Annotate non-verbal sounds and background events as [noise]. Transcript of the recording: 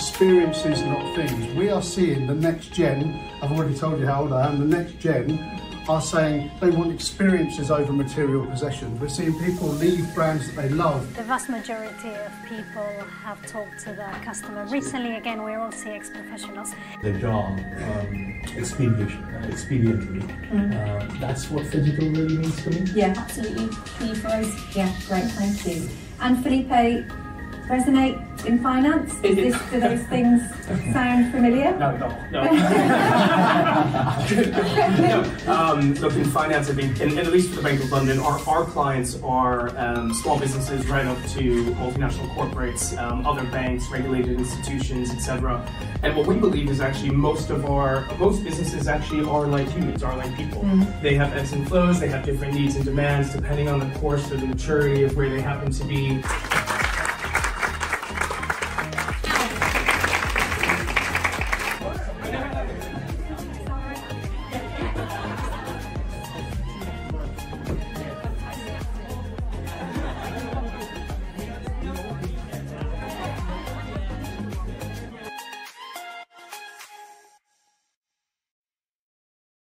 experiences, not things. We are seeing the next gen, I've already told you how old I am, the next gen are saying they want experiences over material possessions. We're seeing people leave brands that they love. The vast majority of people have talked to their customer. Recently, again, we're all CX professionals. The job um, expedition, uh, expediently. Uh, that's what physical really means to me. Yeah, absolutely. Key for us. Yeah, great, thank you. And Felipe, resonate in finance? Is this, do those things sound familiar? No, no, no. [laughs] no. Um, look, in finance, I think, and, and at least for the Bank of London, our, our clients are um, small businesses right up to multinational corporates, um, other banks, regulated institutions, etc. And what we believe is actually most of our, most businesses actually are like humans, are like people. They have ebbs and flows, they have different needs and demands depending on the course or the maturity of where they happen to be.